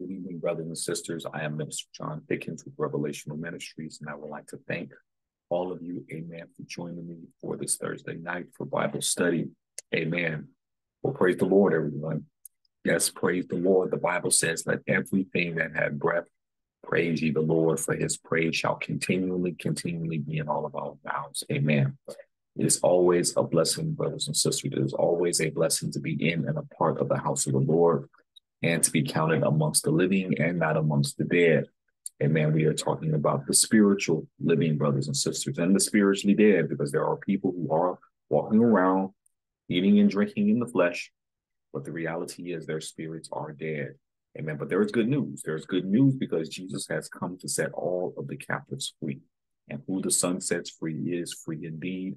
Good evening, brothers and sisters. I am Minister John Pickens with Revelational Ministries, and I would like to thank all of you, amen, for joining me for this Thursday night for Bible study. Amen. Well, praise the Lord, everyone. Yes, praise the Lord. The Bible says, Let everything that had breath praise ye the Lord, for his praise shall continually, continually be in all of our mouths. Amen. It is always a blessing, brothers and sisters. It is always a blessing to be in and a part of the house of the Lord and to be counted amongst the living and not amongst the dead. Amen. We are talking about the spiritual living brothers and sisters and the spiritually dead because there are people who are walking around eating and drinking in the flesh, but the reality is their spirits are dead. Amen. But there is good news. There's good news because Jesus has come to set all of the captives free. And who the Son sets free is free indeed.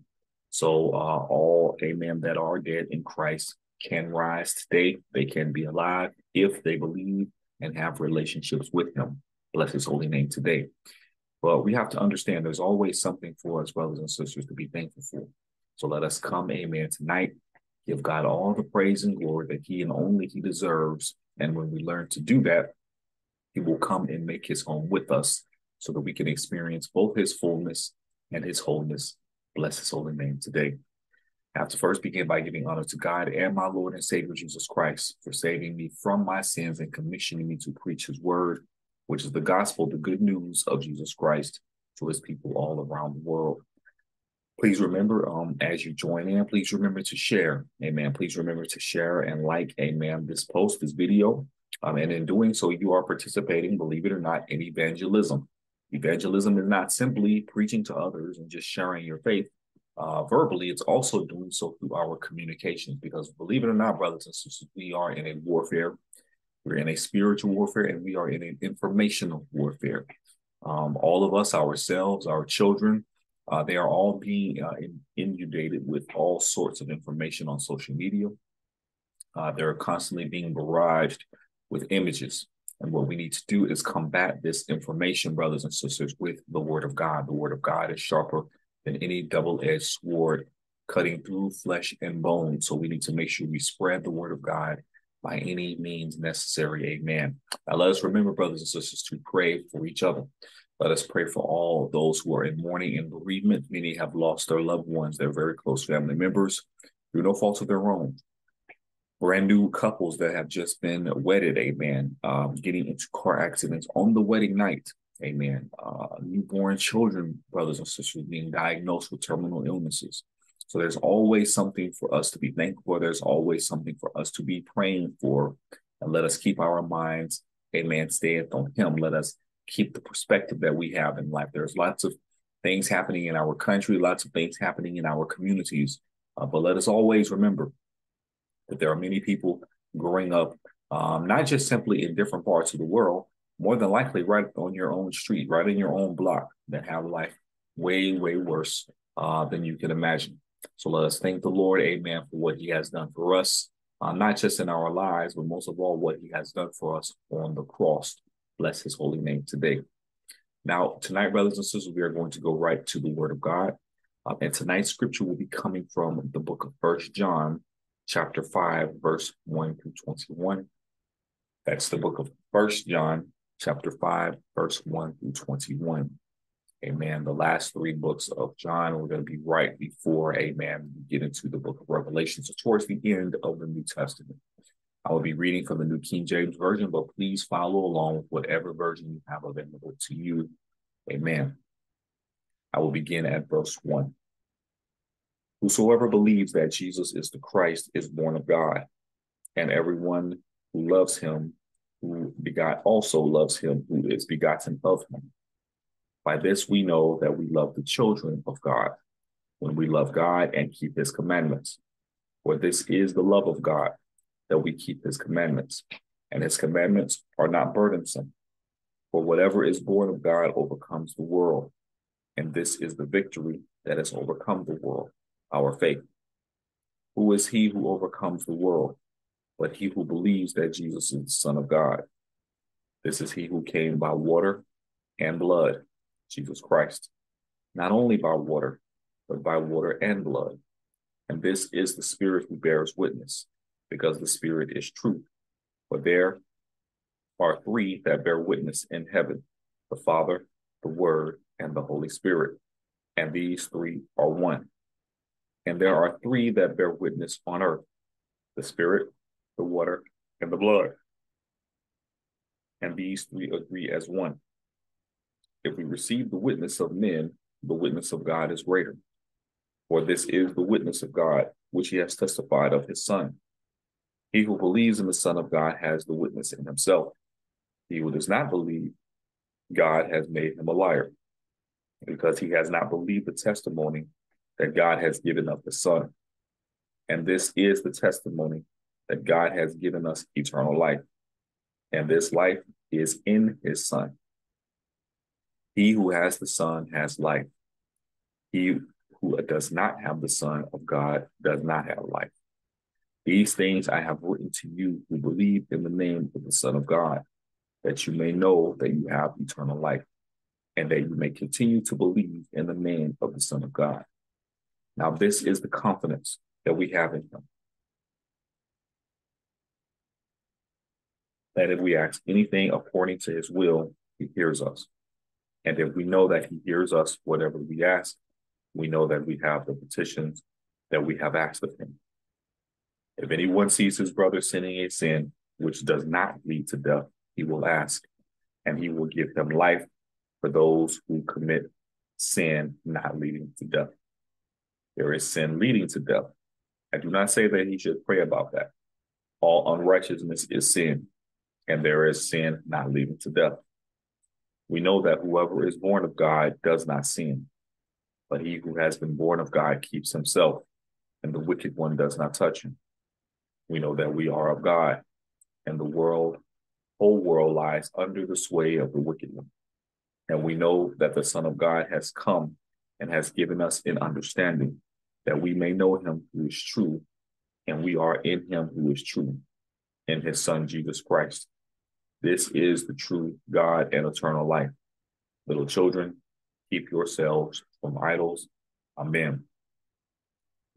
So uh, all, amen, that are dead in Christ can rise today. They can be alive if they believe and have relationships with him. Bless his holy name today. But we have to understand there's always something for us, brothers and sisters, to be thankful for. So let us come, amen, tonight. Give God all the praise and glory that he and only he deserves. And when we learn to do that, he will come and make his home with us so that we can experience both his fullness and his wholeness. Bless his holy name today. I have to first begin by giving honor to God and my Lord and Savior Jesus Christ for saving me from my sins and commissioning me to preach his word, which is the gospel, the good news of Jesus Christ to his people all around the world. Please remember, um, as you join in, please remember to share. Amen. Please remember to share and like, amen, this post, this video. Um, and in doing so, you are participating, believe it or not, in evangelism. Evangelism is not simply preaching to others and just sharing your faith uh, verbally, it's also doing so through our communications. Because believe it or not, brothers and sisters, we are in a warfare. We're in a spiritual warfare and we are in an informational warfare. Um, all of us, ourselves, our children, uh, they are all being uh, in, inundated with all sorts of information on social media. Uh, they're constantly being barraged with images. And what we need to do is combat this information, brothers and sisters, with the word of God. The word of God is sharper than any double-edged sword cutting through flesh and bone. So we need to make sure we spread the word of God by any means necessary. Amen. Now let us remember, brothers and sisters, to pray for each other. Let us pray for all those who are in mourning and bereavement. Many have lost their loved ones, their very close family members, through no fault of their own. Brand new couples that have just been wedded, amen, um, getting into car accidents on the wedding night. Amen. Uh, newborn children, brothers and sisters, being diagnosed with terminal illnesses. So there's always something for us to be thankful for. There's always something for us to be praying for. And let us keep our minds, amen, staying on Him. Let us keep the perspective that we have in life. There's lots of things happening in our country, lots of things happening in our communities. Uh, but let us always remember that there are many people growing up, um, not just simply in different parts of the world, more than likely right on your own street, right in your own block that have life way, way worse uh, than you can imagine. So let us thank the Lord, amen, for what he has done for us, uh, not just in our lives, but most of all, what he has done for us on the cross. Bless his holy name today. Now, tonight, brothers and sisters, we are going to go right to the word of God. Uh, and tonight's scripture will be coming from the book of First John, chapter 5, verse 1 through 21. That's the book of First John, chapter 5, verse 1 through 21. Amen. The last three books of John, we're going to be right before, amen, we get into the book of Revelation. So, towards the end of the New Testament, I will be reading from the New King James Version, but please follow along with whatever version you have available to you. Amen. I will begin at verse 1. Whosoever believes that Jesus is the Christ is born of God, and everyone who loves him who begot also loves him who is begotten of him. By this we know that we love the children of God, when we love God and keep his commandments. For this is the love of God, that we keep his commandments, and his commandments are not burdensome. For whatever is born of God overcomes the world, and this is the victory that has overcome the world, our faith. Who is he who overcomes the world? But he who believes that Jesus is the Son of God. This is he who came by water and blood, Jesus Christ, not only by water, but by water and blood. And this is the Spirit who bears witness, because the Spirit is truth. For there are three that bear witness in heaven the Father, the Word, and the Holy Spirit. And these three are one. And there are three that bear witness on earth the Spirit, the water, and the blood. And these three agree as one. If we receive the witness of men, the witness of God is greater. For this is the witness of God, which he has testified of his Son. He who believes in the Son of God has the witness in himself. He who does not believe, God has made him a liar, because he has not believed the testimony that God has given of the Son. And this is the testimony that God has given us eternal life. And this life is in his Son. He who has the Son has life. He who does not have the Son of God does not have life. These things I have written to you who believe in the name of the Son of God, that you may know that you have eternal life, and that you may continue to believe in the name of the Son of God. Now, this is the confidence that we have in Him. That if we ask anything according to His will, He hears us. And if we know that he hears us, whatever we ask, we know that we have the petitions that we have asked of him. If anyone sees his brother sinning a sin which does not lead to death, he will ask, and he will give them life for those who commit sin not leading to death. There is sin leading to death. I do not say that he should pray about that. All unrighteousness is sin, and there is sin not leading to death. We know that whoever is born of God does not sin, but he who has been born of God keeps himself, and the wicked one does not touch him. We know that we are of God, and the world, whole world lies under the sway of the wicked one. And we know that the Son of God has come and has given us an understanding that we may know him who is true, and we are in him who is true, in his Son Jesus Christ. This is the true God and eternal life. Little children, keep yourselves from idols. Amen.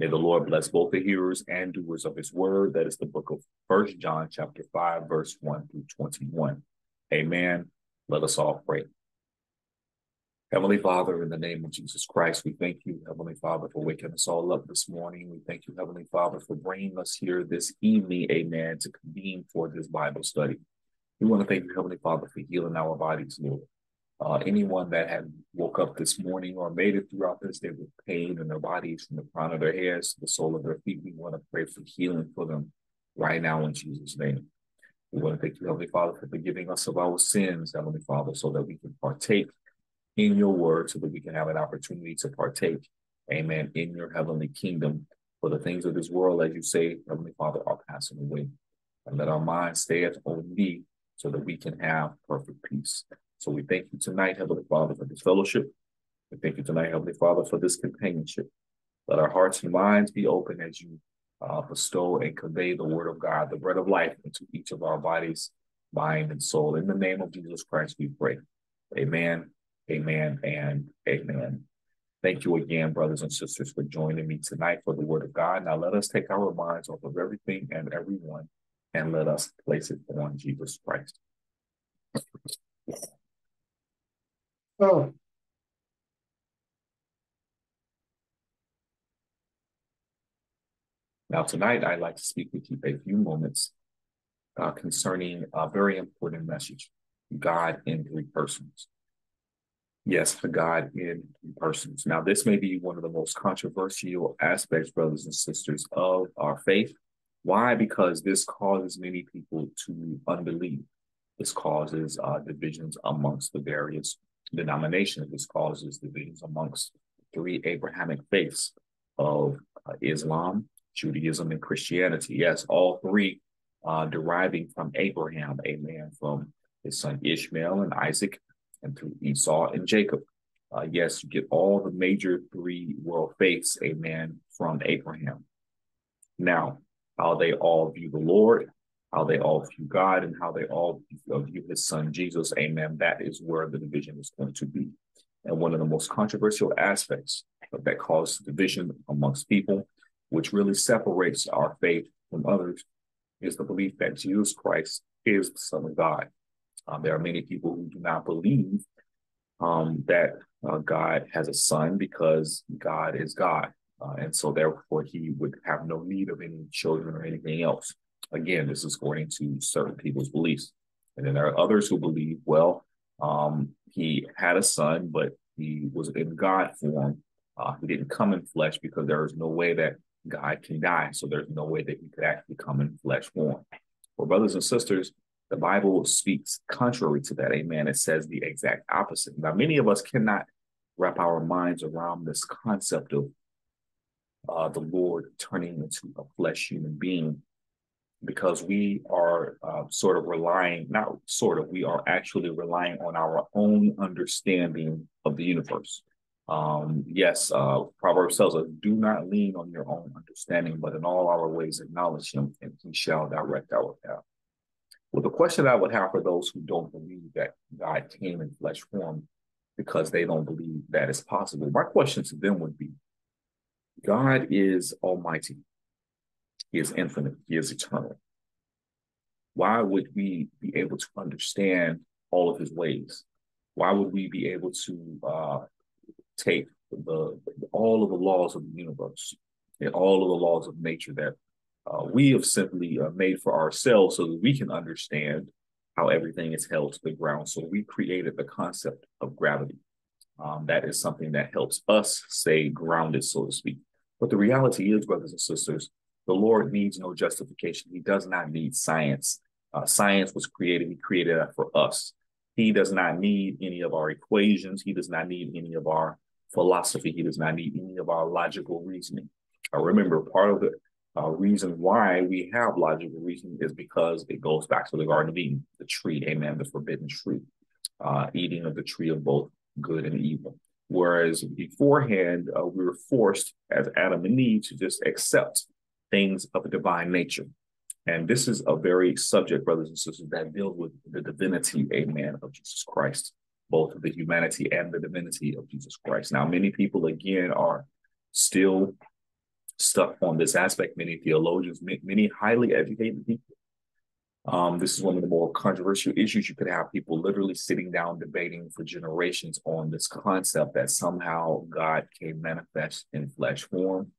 May the Lord bless both the hearers and doers of his word. That is the book of First John, chapter 5, verse 1 through 21. Amen. Let us all pray. Heavenly Father, in the name of Jesus Christ, we thank you, Heavenly Father, for waking us all up this morning. We thank you, Heavenly Father, for bringing us here this evening, amen, to convene for this Bible study. We want to thank you, Heavenly Father, for healing our bodies, Lord. Uh, anyone that had woke up this morning or made it throughout this day with pain in their bodies from the crown of their heads to the sole of their feet, we want to pray for healing for them right now in Jesus' name. We want to thank you, Heavenly Father, for forgiving us of our sins, Heavenly Father, so that we can partake in your word, so that we can have an opportunity to partake, amen, in your heavenly kingdom. For the things of this world, as you say, Heavenly Father, are passing away. And let our minds stay on thee so that we can have perfect peace. So we thank you tonight, Heavenly Father, for this fellowship. We thank you tonight, Heavenly Father, for this companionship. Let our hearts and minds be open as you uh, bestow and convey the word of God, the bread of life, into each of our bodies, mind, and soul. In the name of Jesus Christ, we pray. Amen, amen, and amen. Thank you again, brothers and sisters, for joining me tonight for the word of God. Now let us take our minds off of everything and everyone and let us place it on Jesus Christ. Now, tonight, I'd like to speak with you a few moments uh, concerning a very important message God in three persons. Yes, for God in three persons. Now, this may be one of the most controversial aspects, brothers and sisters, of our faith why? Because this causes many people to unbelieve. This causes uh, divisions amongst the various denominations. This causes divisions amongst three Abrahamic faiths of uh, Islam, Judaism, and Christianity. Yes, all three uh, deriving from Abraham, a man from his son Ishmael and Isaac, and through Esau and Jacob. Uh, yes, you get all the major three world faiths, a man from Abraham. Now, how they all view the Lord, how they all view God, and how they all view his son Jesus. Amen. That is where the division is going to be. And one of the most controversial aspects that causes division amongst people, which really separates our faith from others, is the belief that Jesus Christ is the Son of God. Um, there are many people who do not believe um, that uh, God has a son because God is God. Uh, and so therefore he would have no need of any children or anything else. Again, this is according to certain people's beliefs. And then there are others who believe, well, um, he had a son, but he was in God form. Uh, he didn't come in flesh because there is no way that God can die. So there's no way that he could actually come in flesh form. For brothers and sisters, the Bible speaks contrary to that. Amen. It says the exact opposite. Now, many of us cannot wrap our minds around this concept of uh, the Lord turning into a flesh human being because we are uh, sort of relying, not sort of, we are actually relying on our own understanding of the universe. Um, yes, uh, Proverbs tells us, do not lean on your own understanding, but in all our ways acknowledge him, and he shall direct our path. Well, the question I would have for those who don't believe that God came in flesh form because they don't believe that is possible, my question to them would be God is almighty, He is infinite, He is eternal. Why would we be able to understand all of His ways? Why would we be able to uh, take the all of the laws of the universe and all of the laws of nature that uh, we have simply uh, made for ourselves so that we can understand how everything is held to the ground. So we created the concept of gravity. Um, that is something that helps us stay grounded, so to speak. But the reality is, brothers and sisters, the Lord needs no justification. He does not need science. Uh, science was created, He created that for us. He does not need any of our equations. He does not need any of our philosophy. He does not need any of our logical reasoning. I remember part of the uh, reason why we have logical reasoning is because it goes back to the Garden of Eden, the tree, amen, the forbidden tree, uh, eating of the tree of both good and evil. Whereas beforehand, uh, we were forced as Adam and Eve to just accept things of a divine nature. And this is a very subject, brothers and sisters, that deals with the divinity, amen, of Jesus Christ, both of the humanity and the divinity of Jesus Christ. Now, many people, again, are still stuck on this aspect. Many theologians, many highly educated people um, this is one of the more controversial issues. You could have people literally sitting down debating for generations on this concept that somehow God came manifest in flesh form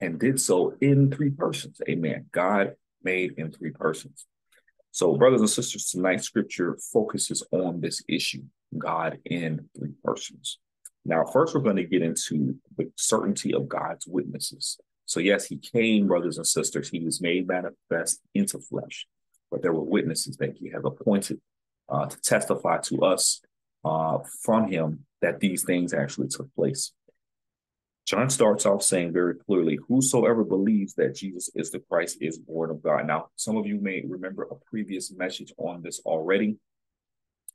and did so in three persons. Amen. God made in three persons. So, brothers and sisters, tonight's scripture focuses on this issue God in three persons. Now, first, we're going to get into the certainty of God's witnesses. So, yes, he came, brothers and sisters, he was made manifest into flesh but there were witnesses that he has appointed uh, to testify to us uh, from him that these things actually took place. John starts off saying very clearly, Whosoever believes that Jesus is the Christ is born of God. Now, some of you may remember a previous message on this already.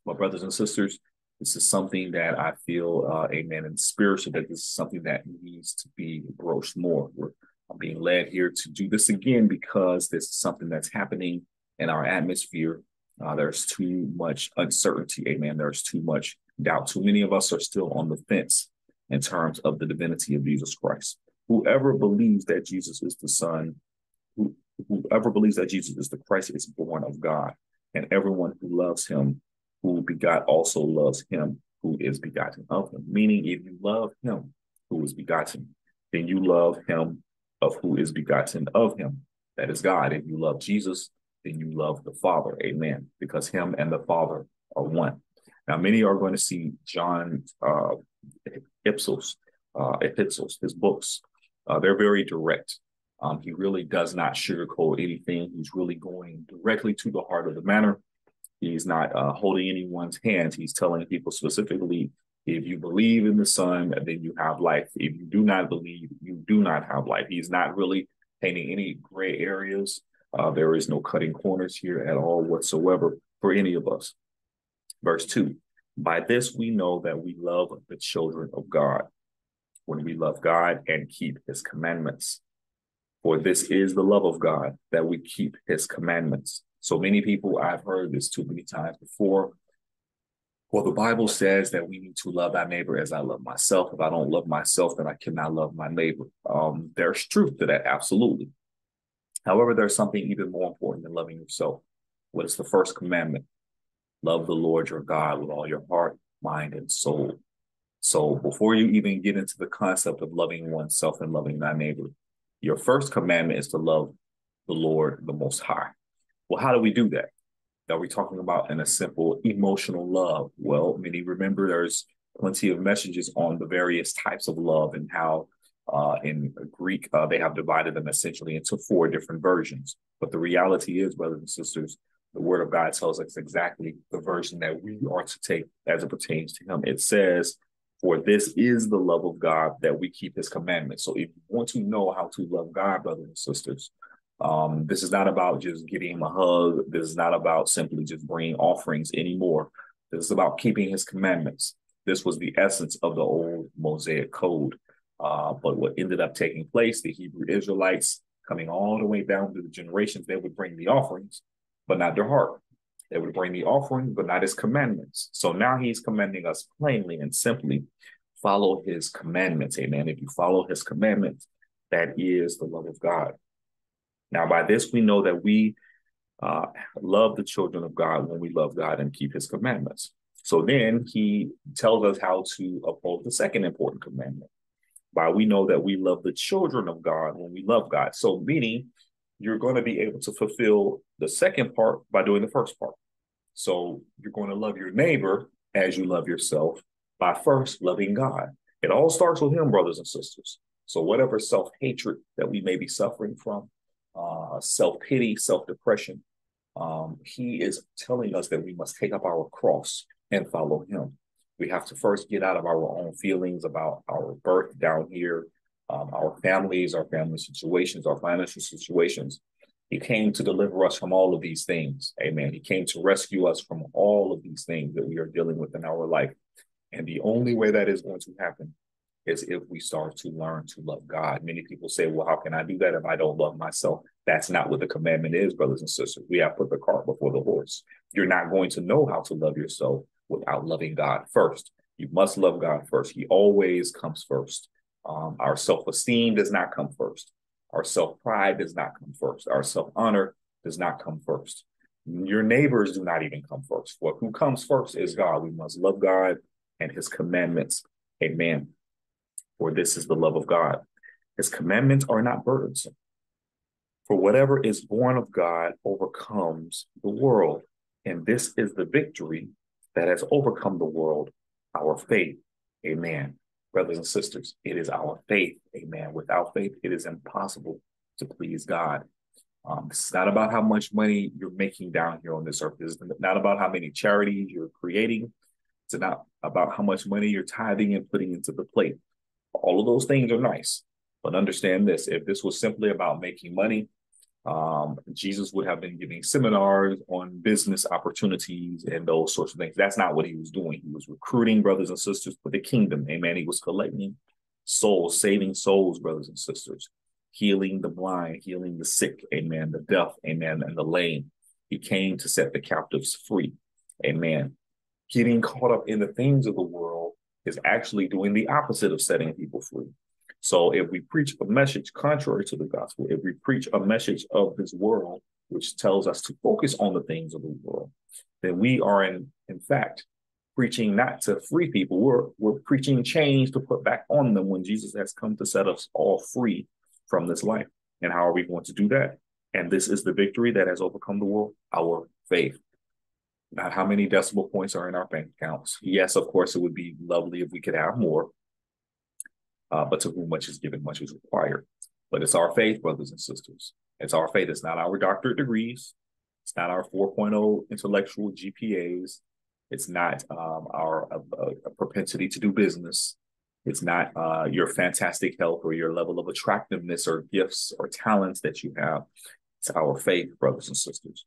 My brothers and sisters, this is something that I feel, uh, amen, in spiritual, that this is something that needs to be broached more. We're, I'm being led here to do this again because this is something that's happening in our atmosphere. Uh, there's too much uncertainty. Amen. There's too much doubt. Too many of us are still on the fence in terms of the divinity of Jesus Christ. Whoever believes that Jesus is the Son, who, whoever believes that Jesus is the Christ is born of God. And everyone who loves him, who begot, also loves him who is begotten of him. Meaning, if you love him who is begotten, then you love him of who is begotten of him. That is God. If you love Jesus, then you love the Father. Amen. Because him and the Father are one. Now, many are going to see John uh, epistles, uh, epistles, his books. Uh, they're very direct. Um, he really does not sugarcoat anything. He's really going directly to the heart of the matter. He's not uh, holding anyone's hands. He's telling people specifically, if you believe in the Son, then you have life. If you do not believe, you do not have life. He's not really painting any gray areas. Uh, there is no cutting corners here at all whatsoever for any of us. Verse 2 By this we know that we love the children of God, when we love God and keep his commandments. For this is the love of God, that we keep his commandments. So many people, I've heard this too many times before. Well, the Bible says that we need to love our neighbor as I love myself. If I don't love myself, then I cannot love my neighbor. Um, there's truth to that, absolutely. However, there's something even more important than loving yourself. What is the first commandment? Love the Lord your God with all your heart, mind, and soul. So before you even get into the concept of loving oneself and loving thy neighbor, your first commandment is to love the Lord the Most High. Well, how do we do that? Are we talking about in a simple emotional love? Well, many remember there's plenty of messages on the various types of love and how uh, in Greek uh, they have divided them essentially into four different versions. But the reality is, brothers and sisters, the Word of God tells us exactly the version that we are to take as it pertains to Him. It says, "For this is the love of God that we keep His commandments." So, if you want to know how to love God, brothers and sisters, um, this is not about just giving Him a hug. This is not about simply just bringing offerings anymore. This is about keeping His commandments. This was the essence of the old Mosaic code. Uh, but what ended up taking place, the Hebrew Israelites coming all the way down to the generations, they would bring the offerings, but not their heart. They would bring the offering, but not his commandments. So now he's commanding us plainly and simply follow his commandments. Amen. If you follow his commandments, that is the love of God. Now, by this, we know that we uh, love the children of God when we love God and keep his commandments. So then he tells us how to uphold the second important commandment. By we know that we love the children of God when we love God. So meaning you're going to be able to fulfill the second part by doing the first part. So you're going to love your neighbor as you love yourself by first loving God. It all starts with him, brothers and sisters. So whatever self-hatred that we may be suffering from, uh, self-pity, self-depression, um, he is telling us that we must take up our cross and follow him. We have to first get out of our own feelings about our birth down here, um, our families, our family situations, our financial situations. He came to deliver us from all of these things. Amen. He came to rescue us from all of these things that we are dealing with in our life. And the only way that is going to happen is if we start to learn to love God. Many people say, well, how can I do that if I don't love myself? That's not what the commandment is, brothers and sisters. We have put the cart before the horse. You're not going to know how to love yourself without loving God first. You must love God first. He always comes first. Um, our self esteem does not come first. Our self pride does not come first. Our self honor does not come first. Your neighbors do not even come first. What who comes first is God. We must love God and his commandments. Amen. For this is the love of God. His commandments are not burdensome. For whatever is born of God overcomes the world. And this is the victory that has overcome the world, our faith. Amen. Brothers and sisters, it is our faith. Amen. Without faith, it is impossible to please God. Um, it's not about how much money you're making down here on this earth. It's not about how many charities you're creating. It's not about how much money you're tithing and putting into the plate. All of those things are nice. But understand this if this was simply about making money, um, Jesus would have been giving seminars on business opportunities and those sorts of things. That's not what he was doing. He was recruiting brothers and sisters for the kingdom. Amen. He was collecting souls, saving souls, brothers and sisters, healing the blind, healing the sick. Amen. The deaf. Amen. And the lame. He came to set the captives free. Amen. Getting caught up in the things of the world is actually doing the opposite of setting people free. So if we preach a message contrary to the gospel, if we preach a message of this world, which tells us to focus on the things of the world, then we are in, in fact preaching not to free people. We're we're preaching change to put back on them when Jesus has come to set us all free from this life. And how are we going to do that? And this is the victory that has overcome the world, our faith. Not how many decimal points are in our bank accounts. Yes, of course, it would be lovely if we could have more, uh, but to whom much is given, much is required. But it's our faith, brothers and sisters. It's our faith. It's not our doctorate degrees. It's not our 4.0 intellectual GPAs. It's not um, our uh, uh, propensity to do business. It's not uh, your fantastic health or your level of attractiveness or gifts or talents that you have. It's our faith, brothers and sisters.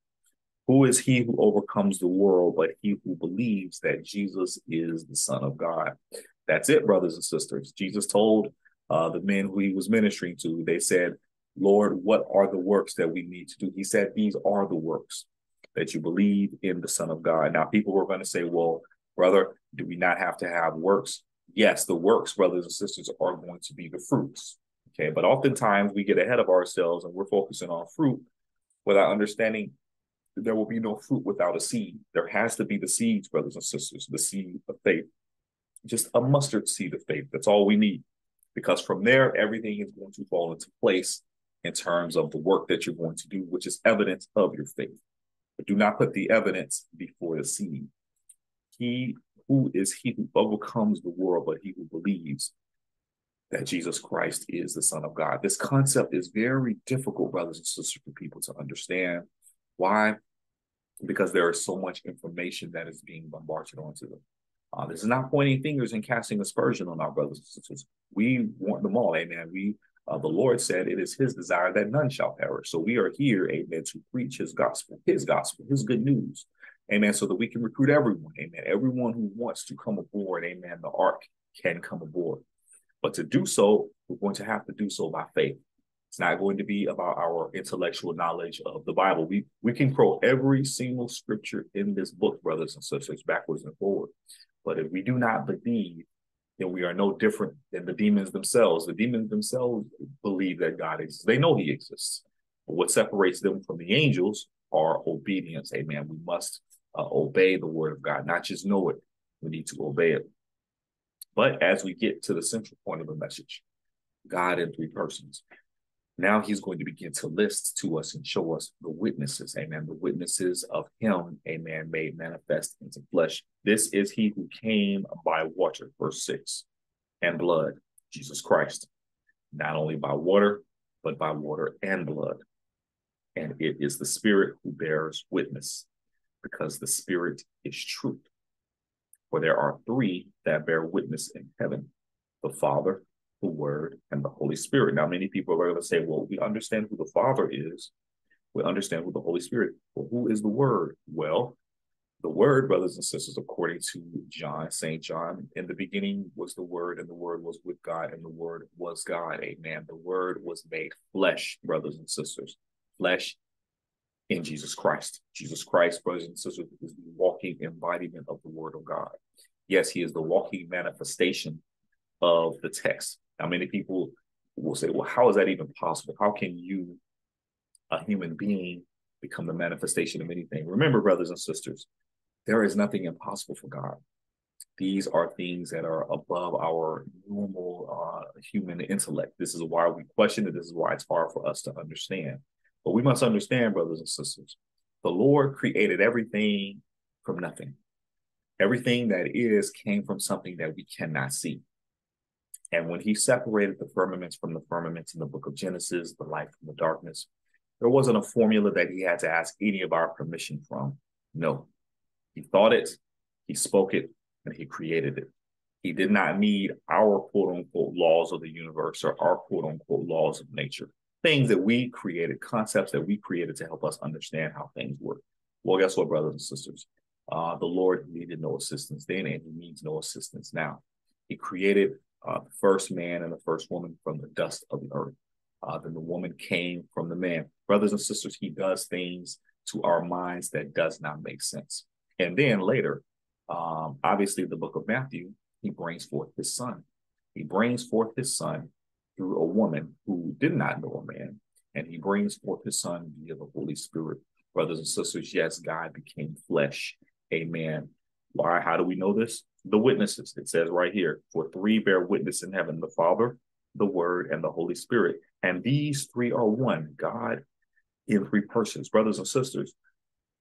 Who is he who overcomes the world but he who believes that Jesus is the Son of God? That's it, brothers and sisters. Jesus told uh, the men who he was ministering to, they said, Lord, what are the works that we need to do? He said, These are the works that you believe in the Son of God. Now, people were going to say, Well, brother, do we not have to have works? Yes, the works, brothers and sisters, are going to be the fruits. Okay, but oftentimes we get ahead of ourselves and we're focusing on fruit without understanding there will be no fruit without a seed. There has to be the seeds, brothers and sisters, the seed of faith. Just a mustard seed of faith. That's all we need. Because from there, everything is going to fall into place in terms of the work that you're going to do, which is evidence of your faith. But do not put the evidence before the seed. He who is he who overcomes the world, but he who believes that Jesus Christ is the Son of God. This concept is very difficult, brothers and sisters, for people to understand. Why? Because there is so much information that is being bombarded onto them. Uh, this is not pointing fingers and casting aspersion on our brothers and sisters. We want them all, amen. We, uh, the Lord said, it is His desire that none shall perish. So we are here, amen, to preach His gospel, His gospel, His good news, amen, so that we can recruit everyone, amen. Everyone who wants to come aboard, amen. The ark can come aboard. But to do so, we're going to have to do so by faith. It's not going to be about our intellectual knowledge of the Bible. We we can quote every single scripture in this book, brothers and sisters, backwards and forward. But if we do not believe, then we are no different than the demons themselves. The demons themselves believe that God exists. They know He exists. But what separates them from the angels are obedience. Amen. We must uh, obey the word of God, not just know it. We need to obey it. But as we get to the central point of the message, God in three persons, now he's going to begin to list to us and show us the witnesses, amen, the witnesses of him, amen, made manifest into flesh. This is he who came by water, verse 6, and blood, Jesus Christ, not only by water, but by water and blood. And it is the Spirit who bears witness, because the Spirit is truth. For there are three that bear witness in heaven the Father, the Word, and the Holy Spirit. Now, many people are going to say, well, we understand who the Father is. We understand who the Holy Spirit. Well, who is the Word? Well, the Word, brothers and sisters, according to John, St. John, in the beginning was the Word, and the Word was with God, and the Word was God. Amen. The Word was made flesh, brothers and sisters. Flesh in Jesus Christ. Jesus Christ, brothers and sisters, is the walking embodiment of the Word of God. Yes, He is the walking manifestation of the text. Now, many people will say, well, how is that even possible? How can you, a human being, become the manifestation of anything? Remember, brothers and sisters, there is nothing impossible for God. These are things that are above our normal uh, human intellect. This is why we question it. This is why it's hard for us to understand. But we must understand, brothers and sisters, the Lord created everything from nothing. Everything that is came from something that we cannot see. And when he separated the firmaments from the firmaments in the book of Genesis, the light from the darkness, there wasn't a formula that he had to ask any of our permission from. No. He thought it, he spoke it, and he created it. He did not need our quote unquote laws of the universe or our quote unquote laws of nature things that we created, concepts that we created to help us understand how things work. Well, guess what, brothers and sisters? Uh, the Lord needed no assistance then, and He needs no assistance now. He created uh, the first man and the first woman from the dust of the earth. Uh, then the woman came from the man. Brothers and sisters, He does things to our minds that does not make sense. And then later, um, obviously, the book of Matthew, He brings forth His Son. He brings forth His Son through a woman who did not know a man, and he brings forth his son via the Holy Spirit. Brothers and sisters, yes, God became flesh. Amen. Why? How do we know this? The witnesses. It says right here, for three bear witness in heaven, the Father, the Word, and the Holy Spirit. And these three are one, God in three persons. Brothers and sisters,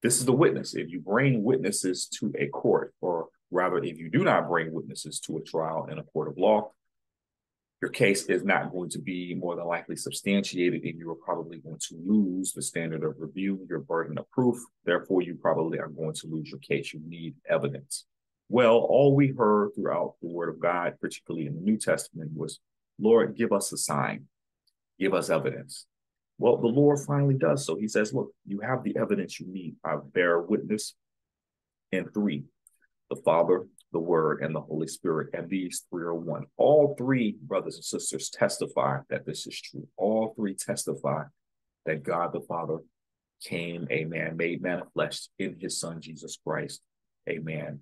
this is the witness. If you bring witnesses to a court, or rather, if you do not bring witnesses to a trial in a court of law, your case is not going to be more than likely substantiated and you are probably going to lose the standard of review, your burden of proof. Therefore, you probably are going to lose your case. You need evidence. Well, all we heard throughout the word of God, particularly in the New Testament, was, Lord, give us a sign, give us evidence. Well, the Lord finally does so. He says, Look, you have the evidence you need. I bear witness. And three, the Father, the Word, and the Holy Spirit. And these three are one. All three brothers and sisters testify that this is true. All three testify that God the Father came, a man made manifest in his Son, Jesus Christ. Amen.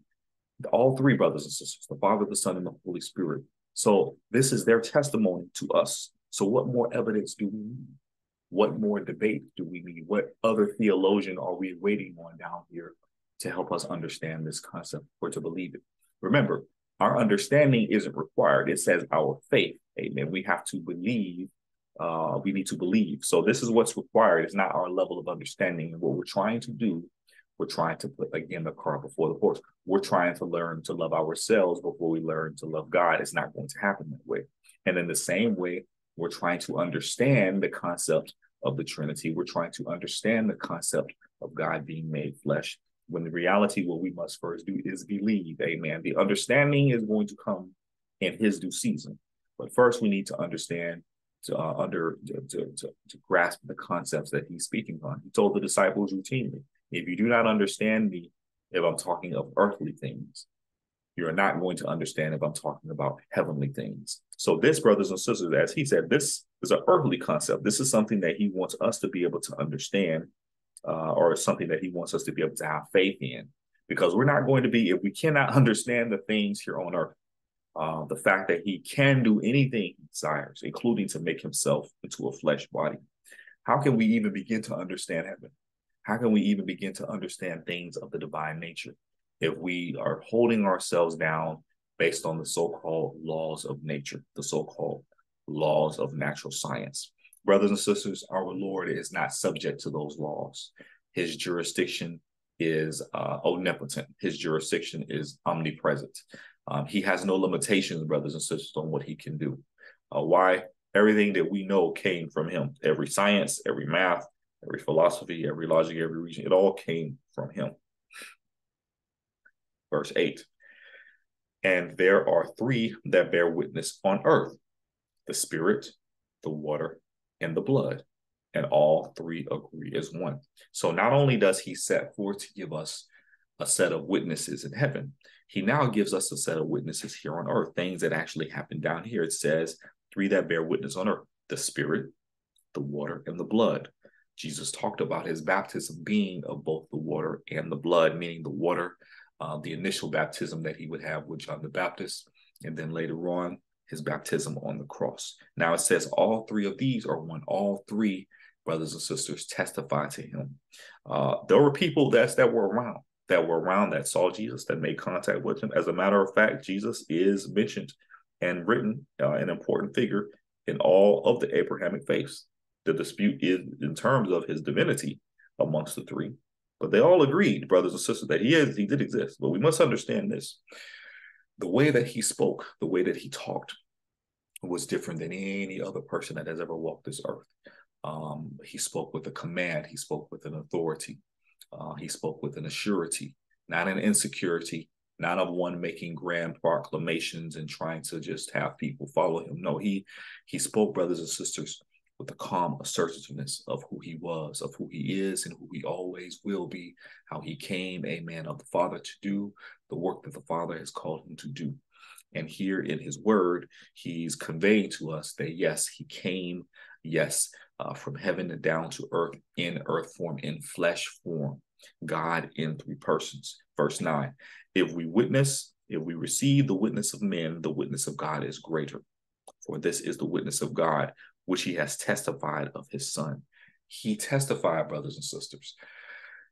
All three brothers and sisters, the Father, the Son, and the Holy Spirit. So this is their testimony to us. So what more evidence do we need? What more debate do we need? What other theologian are we waiting on down here to help us understand this concept or to believe it? Remember, our understanding isn't required. It says our faith. Amen. We have to believe. Uh, we need to believe. So this is what's required. It's not our level of understanding. And what we're trying to do, we're trying to put again the car before the horse. We're trying to learn to love ourselves before we learn to love God. It's not going to happen that way. And in the same way, we're trying to understand the concept of the Trinity. We're trying to understand the concept of God being made flesh. When the reality, what we must first do is believe. Amen. The understanding is going to come in His due season, but first we need to understand to uh, under to, to, to, to grasp the concepts that He's speaking on. He told the disciples routinely, "If you do not understand me, if I'm talking of earthly things, you're not going to understand if I'm talking about heavenly things. So, this, brothers and sisters, as he said, this is an earthly concept. This is something that he wants us to be able to understand, uh, or something that he wants us to be able to have faith in. Because we're not going to be, if we cannot understand the things here on earth, uh, the fact that he can do anything he desires, including to make himself into a flesh body, how can we even begin to understand heaven? How can we even begin to understand things of the divine nature? if we are holding ourselves down based on the so-called laws of nature, the so-called laws of natural science. Brothers and sisters, our Lord is not subject to those laws. His jurisdiction is uh, omnipotent. His jurisdiction is omnipresent. Um, he has no limitations, brothers and sisters, on what he can do. Uh, why? Everything that we know came from him. Every science, every math, every philosophy, every logic, every reason, it all came from him verse 8. And there are three that bear witness on earth the spirit, the water, and the blood. And all three agree as one. So not only does he set forth to give us a set of witnesses in heaven, he now gives us a set of witnesses here on earth, things that actually happen down here. It says, three that bear witness on earth the spirit, the water, and the blood. Jesus talked about his baptism being of both the water and the blood, meaning the water uh, the initial baptism that he would have with John the Baptist, and then later on, his baptism on the cross. Now it says all three of these are one. All three brothers and sisters testify to him. Uh, there were people that's that were around, that were around that saw Jesus, that made contact with him. As a matter of fact, Jesus is mentioned and written uh, an important figure in all of the Abrahamic faiths. The dispute is in terms of his divinity amongst the three. But they all agreed, brothers and sisters, that he is he did exist. But we must understand this. The way that he spoke, the way that he talked was different than any other person that has ever walked this earth. Um, he spoke with a command, he spoke with an authority, uh, he spoke with an assurity, not an insecurity, not of one making grand proclamations and trying to just have people follow him. No, he he spoke, brothers and sisters, with the calm assertiveness of who he was, of who he is, and who he always will be, how he came, a man of the Father to do the work that the Father has called him to do. And here in his word, he's conveying to us that yes, he came, yes, uh, from heaven and down to earth in earth form, in flesh form, God in three persons. Verse 9 If we witness, if we receive the witness of men, the witness of God is greater. For this is the witness of God, which he has testified of his son. He testified, brothers and sisters.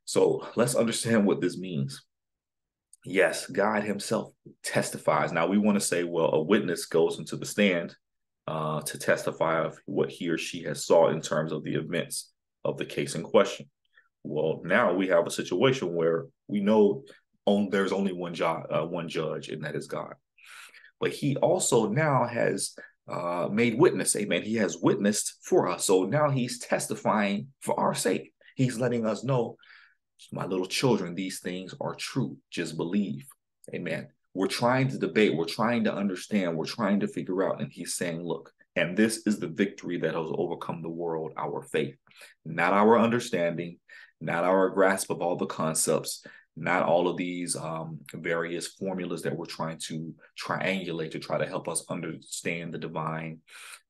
So let's understand what this means. Yes, God himself testifies. Now we want to say, well, a witness goes into the stand uh, to testify of what he or she has saw in terms of the events of the case in question. Well, now we have a situation where we know on, there's only one, jo- uh, one judge, and that is God. But he also now has uh, made witness. Amen. He has witnessed for us. So now he's testifying for our sake. He's letting us know, my little children, these things are true. Just believe. Amen. We're trying to debate. We're trying to understand. We're trying to figure out. And he's saying, look, and this is the victory that has overcome the world, our faith, not our understanding, not our grasp of all the concepts, not all of these um, various formulas that we're trying to triangulate to try to help us understand the divine,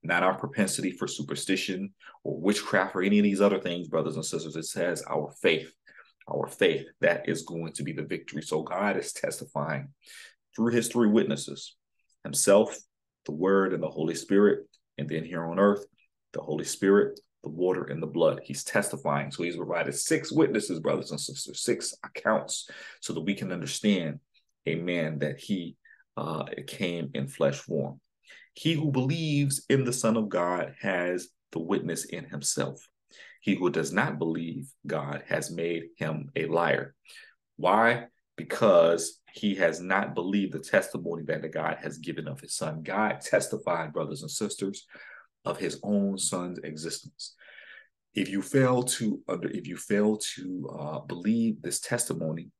not our propensity for superstition or witchcraft or any of these other things, brothers and sisters. It says our faith, our faith, that is going to be the victory. So God is testifying through his three witnesses himself, the Word, and the Holy Spirit. And then here on earth, the Holy Spirit, the water, and the blood. He's testifying. So he's provided six witnesses, brothers and sisters, six accounts, so that we can understand, amen, that he uh, came in flesh form. He who believes in the Son of God has the witness in himself. He who does not believe God has made him a liar. Why? Because he has not believed the testimony that the God has given of his son. God testified, brothers and sisters, of his own son's existence. If you fail to under, if you fail to uh, believe this testimony,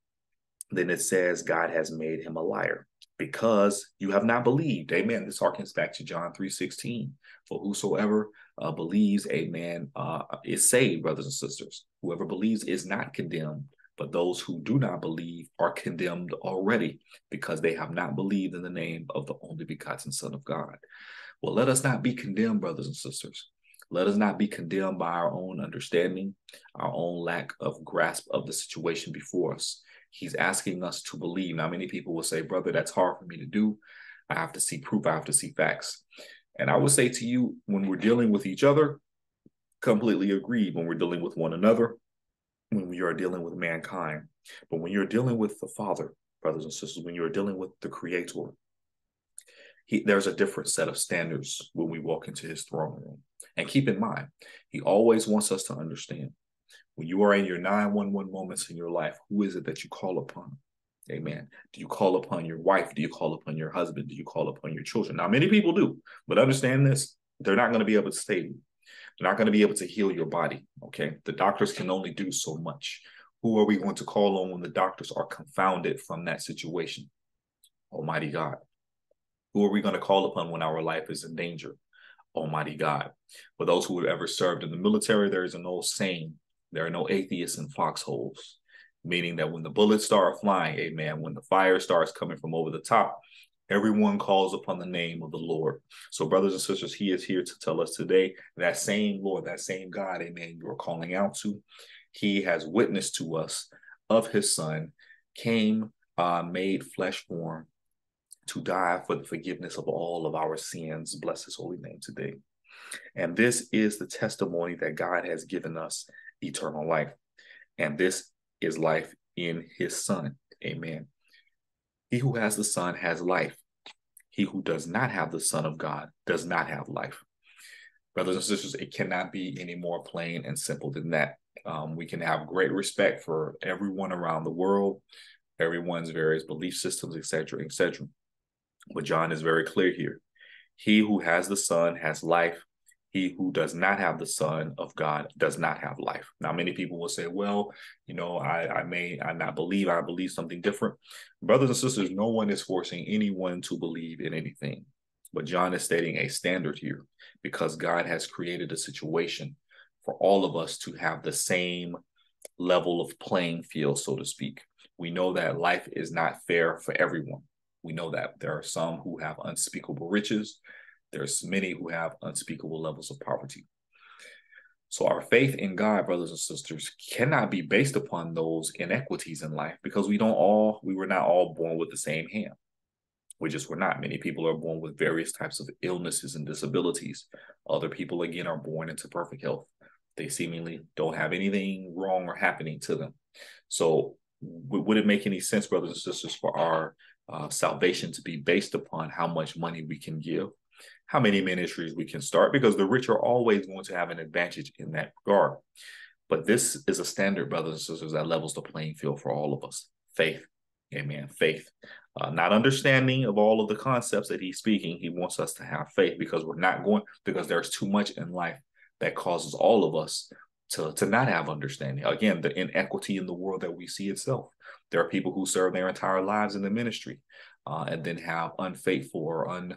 then it says God has made him a liar because you have not believed. Amen. This harkens back to John 3 16. For whosoever uh, believes, amen, uh, is saved, brothers and sisters. Whoever believes is not condemned, but those who do not believe are condemned already because they have not believed in the name of the only begotten Son of God. Well, let us not be condemned, brothers and sisters. Let us not be condemned by our own understanding, our own lack of grasp of the situation before us. He's asking us to believe. Now, many people will say, brother, that's hard for me to do. I have to see proof, I have to see facts. And I would say to you, when we're dealing with each other, completely agree. When we're dealing with one another, when we are dealing with mankind. But when you're dealing with the Father, brothers and sisters, when you're dealing with the Creator, he, there's a different set of standards when we walk into his throne room. And keep in mind, he always wants us to understand when you are in your 911 moments in your life, who is it that you call upon? Amen. Do you call upon your wife? Do you call upon your husband? Do you call upon your children? Now, many people do, but understand this they're not going to be able to you. They're not going to be able to heal your body. Okay. The doctors can only do so much. Who are we going to call on when the doctors are confounded from that situation? Almighty God. Who are we going to call upon when our life is in danger? Almighty God. For those who have ever served in the military, there is an old saying there are no atheists in foxholes, meaning that when the bullets start flying, amen, when the fire starts coming from over the top, Everyone calls upon the name of the Lord. So, brothers and sisters, He is here to tell us today that same Lord, that same God, amen, you are calling out to, He has witnessed to us of His Son, came, uh, made flesh form to die for the forgiveness of all of our sins. Bless His holy name today. And this is the testimony that God has given us eternal life. And this is life in His Son. Amen. He who has the Son has life. He who does not have the Son of God does not have life. Brothers and sisters, it cannot be any more plain and simple than that. Um, we can have great respect for everyone around the world, everyone's various belief systems, etc., etc. But John is very clear here. He who has the Son has life he who does not have the son of god does not have life. Now many people will say well you know i i may i not believe i believe something different. Brothers and sisters no one is forcing anyone to believe in anything. But john is stating a standard here because god has created a situation for all of us to have the same level of playing field so to speak. We know that life is not fair for everyone. We know that there are some who have unspeakable riches there's many who have unspeakable levels of poverty. So our faith in God, brothers and sisters, cannot be based upon those inequities in life because we don't all, we were not all born with the same hand. We just were not. Many people are born with various types of illnesses and disabilities. Other people, again, are born into perfect health. They seemingly don't have anything wrong or happening to them. So, would it make any sense, brothers and sisters, for our uh, salvation to be based upon how much money we can give? How many ministries we can start because the rich are always going to have an advantage in that regard. But this is a standard, brothers and sisters, that levels the playing field for all of us. Faith. Amen. Faith. Uh, not understanding of all of the concepts that he's speaking. He wants us to have faith because we're not going, because there's too much in life that causes all of us to, to not have understanding. Again, the inequity in the world that we see itself. There are people who serve their entire lives in the ministry uh, and then have unfaithful or un,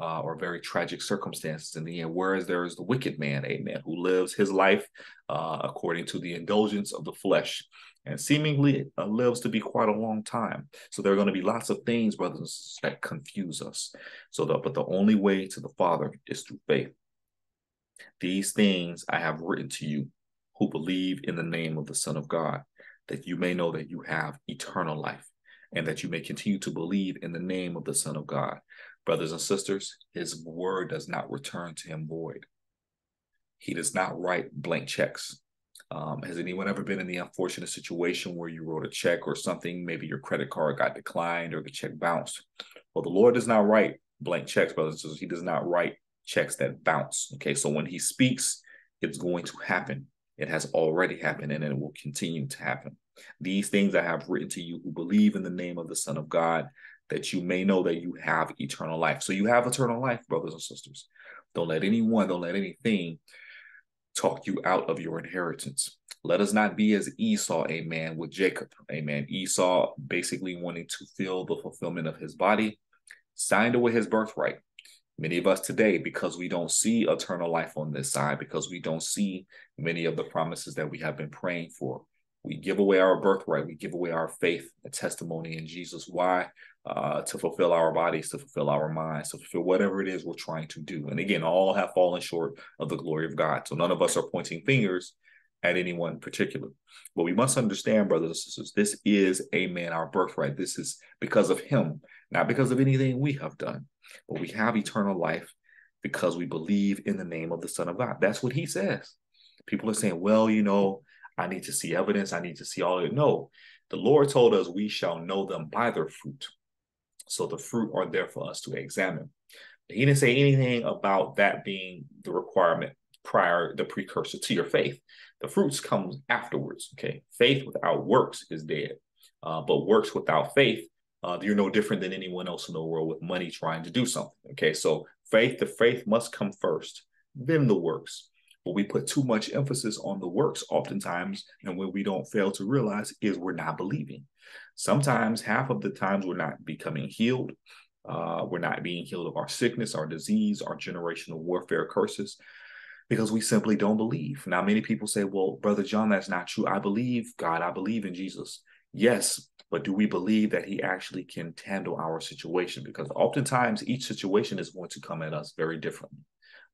uh, or very tragic circumstances in the end. Whereas there is the wicked man, amen, who lives his life uh, according to the indulgence of the flesh and seemingly uh, lives to be quite a long time. So there are going to be lots of things, brothers, that confuse us. So, the, but the only way to the Father is through faith. These things I have written to you who believe in the name of the Son of God, that you may know that you have eternal life and that you may continue to believe in the name of the Son of God. Brothers and sisters, his word does not return to him void. He does not write blank checks. Um, has anyone ever been in the unfortunate situation where you wrote a check or something? Maybe your credit card got declined or the check bounced. Well, the Lord does not write blank checks, brothers and sisters. He does not write checks that bounce. Okay, so when He speaks, it's going to happen. It has already happened and it will continue to happen. These things I have written to you who believe in the name of the Son of God, that you may know that you have eternal life. So you have eternal life, brothers and sisters. Don't let anyone, don't let anything talk you out of your inheritance. Let us not be as Esau, a man with Jacob, amen. Esau basically wanting to feel the fulfillment of his body, signed away his birthright. Many of us today, because we don't see eternal life on this side, because we don't see many of the promises that we have been praying for, we give away our birthright, we give away our faith and testimony in Jesus. Why? Uh, to fulfill our bodies, to fulfill our minds, to fulfill whatever it is we're trying to do. And again, all have fallen short of the glory of God. So none of us are pointing fingers at anyone particular. But we must understand, brothers and sisters, this is, amen, our birthright. This is because of Him, not because of anything we have done, but we have eternal life because we believe in the name of the Son of God. That's what He says. People are saying, well, you know, I need to see evidence. I need to see all of it. No, the Lord told us we shall know them by their fruit. So the fruit are there for us to examine. He didn't say anything about that being the requirement prior, the precursor to your faith. The fruits comes afterwards. Okay, faith without works is dead, uh, but works without faith, uh, you're no different than anyone else in the world with money trying to do something. Okay, so faith, the faith must come first, then the works. But we put too much emphasis on the works oftentimes, and what we don't fail to realize is we're not believing. Sometimes, half of the times, we're not becoming healed. Uh, we're not being healed of our sickness, our disease, our generational warfare curses, because we simply don't believe. Now, many people say, well, Brother John, that's not true. I believe God, I believe in Jesus. Yes, but do we believe that he actually can handle our situation? Because oftentimes each situation is going to come at us very differently.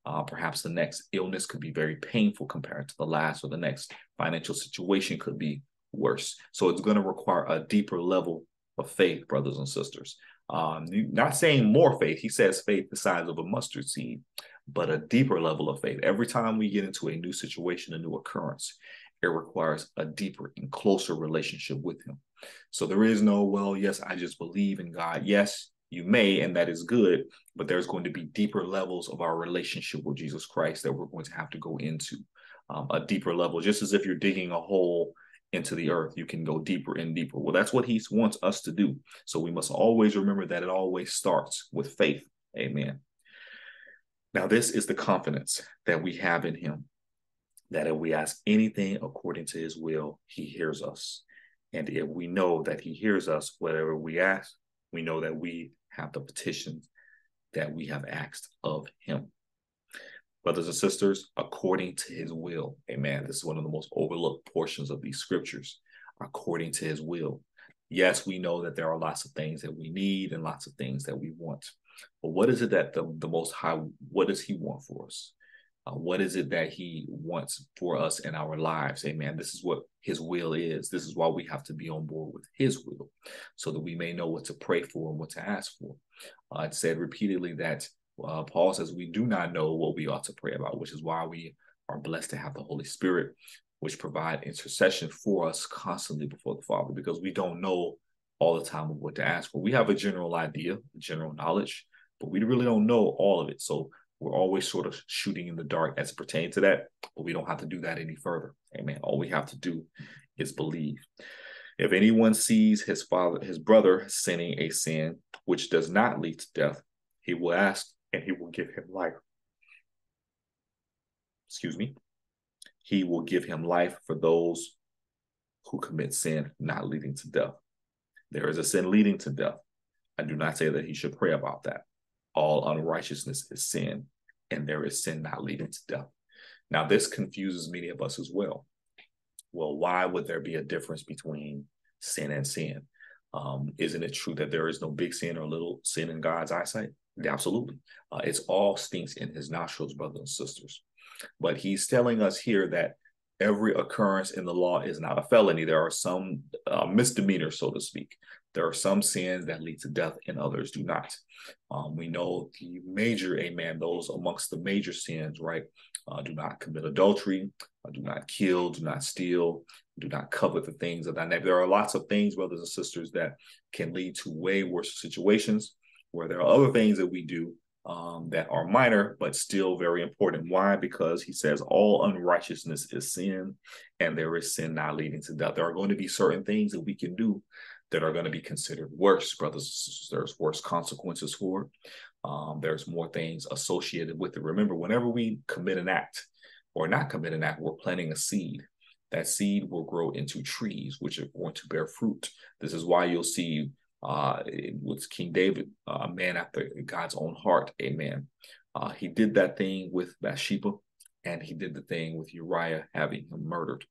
Uh, perhaps the next illness could be very painful compared to the last, or the next financial situation could be worse. So it's going to require a deeper level of faith, brothers and sisters. Um, not saying more faith, he says faith the size of a mustard seed, but a deeper level of faith. Every time we get into a new situation, a new occurrence, it requires a deeper and closer relationship with him. So there is no, well, yes, I just believe in God. Yes, you may, and that is good, but there's going to be deeper levels of our relationship with Jesus Christ that we're going to have to go into um, a deeper level, just as if you're digging a hole into the earth, you can go deeper and deeper. Well, that's what he wants us to do. So we must always remember that it always starts with faith. Amen. Now, this is the confidence that we have in him that if we ask anything according to his will, he hears us. And if we know that he hears us, whatever we ask, we know that we have the petitions that we have asked of him. Brothers and sisters, according to his will, amen. This is one of the most overlooked portions of these scriptures, according to his will. Yes, we know that there are lots of things that we need and lots of things that we want. But what is it that the, the most high, what does he want for us? Uh, what is it that he wants for us in our lives? Amen. This is what his will is. This is why we have to be on board with his will so that we may know what to pray for and what to ask for. Uh, it said repeatedly that uh, Paul says we do not know what we ought to pray about, which is why we are blessed to have the Holy Spirit, which provide intercession for us constantly before the Father, because we don't know all the time of what to ask for. We have a general idea, general knowledge, but we really don't know all of it. So we're always sort of shooting in the dark as pertaining to that, but we don't have to do that any further. Amen. All we have to do is believe. If anyone sees his father, his brother sinning a sin which does not lead to death, he will ask and he will give him life. Excuse me. He will give him life for those who commit sin not leading to death. There is a sin leading to death. I do not say that he should pray about that all unrighteousness is sin, and there is sin not leading to death. Now, this confuses many of us as well. Well, why would there be a difference between sin and sin? Um, isn't it true that there is no big sin or little sin in God's eyesight? Absolutely. Uh, it's all stinks in his nostrils, brothers and sisters. But he's telling us here that every occurrence in the law is not a felony. There are some uh, misdemeanors, so to speak. There are some sins that lead to death and others do not. Um, we know the major, amen, those amongst the major sins, right, uh, do not commit adultery, uh, do not kill, do not steal, do not covet the things of that neighbor. There are lots of things, brothers and sisters, that can lead to way worse situations where there are other things that we do um, that are minor, but still very important. Why? Because he says all unrighteousness is sin, and there is sin not leading to death. There are going to be certain things that we can do that are going to be considered worse, brothers and sisters. There's worse consequences for it. Um, there's more things associated with it. Remember, whenever we commit an act or not commit an act, we're planting a seed. That seed will grow into trees, which are going to bear fruit. This is why you'll see uh, with King David, a man after God's own heart. Amen. Uh, he did that thing with Bathsheba, and he did the thing with Uriah having him murdered.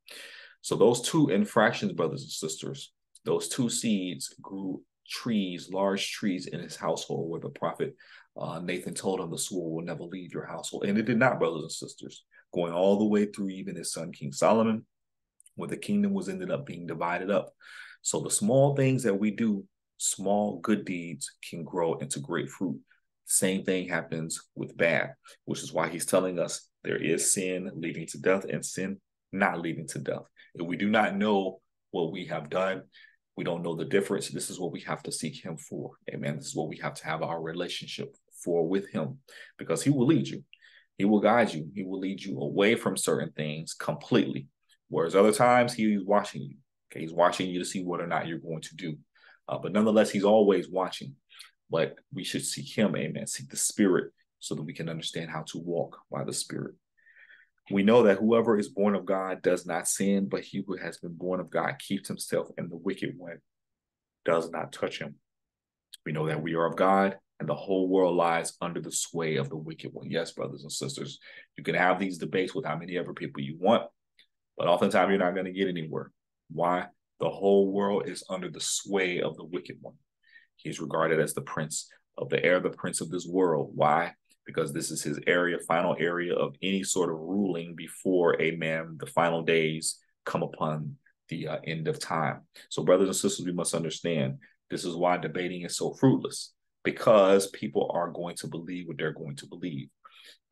So those two infractions, brothers and sisters, those two seeds grew trees, large trees in his household, where the prophet uh, Nathan told him the sword will never leave your household. And it did not, brothers and sisters, going all the way through even his son, King Solomon, where the kingdom was ended up being divided up. So the small things that we do, small good deeds can grow into great fruit. Same thing happens with bad, which is why he's telling us there is sin leading to death and sin not leading to death. If we do not know what we have done, we don't know the difference. This is what we have to seek him for. Amen. This is what we have to have our relationship for with him because he will lead you. He will guide you. He will lead you away from certain things completely. Whereas other times he's watching you. Okay, he's watching you to see what or not you're going to do. Uh, but nonetheless, he's always watching. But we should seek him, amen. Seek the spirit so that we can understand how to walk by the spirit. We know that whoever is born of God does not sin, but he who has been born of God keeps himself, and the wicked one does not touch him. We know that we are of God, and the whole world lies under the sway of the wicked one. Yes, brothers and sisters, you can have these debates with how many ever people you want, but oftentimes you're not going to get anywhere. Why? The whole world is under the sway of the wicked one. He's regarded as the prince of the air, the prince of this world. Why? Because this is his area, final area of any sort of ruling before, amen, the final days come upon the uh, end of time. So, brothers and sisters, we must understand this is why debating is so fruitless because people are going to believe what they're going to believe.